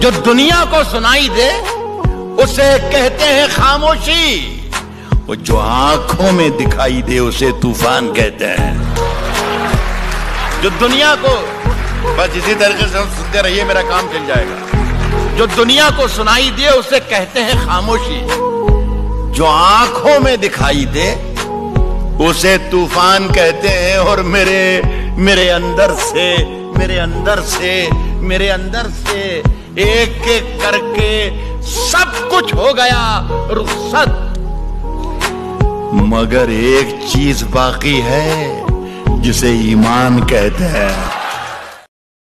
जो दुनिया को सुनाई दे, उसे कहते हैं खामोशी। वो जो आँखों में दिखाई दे, उसे तूफ़ान कहते हैं। जो दुनिया को, बस इसी तरीके से हम सुनते रहिए, मेरा काम चल जाएगा। जो दुनिया को सुनाई दे, उसे कहते हैं खामोशी। जो आँखों में दिखाई दे, उसे तूफ़ान कहते हैं, और मेरे मेरे अंदर से, मेरे अंदर से, मेरे अंदर से एक एक करके सब कुछ हो गया, रुखसत। मगर एक चीज़ बाकी है, जिसे ईमान कहते हैं।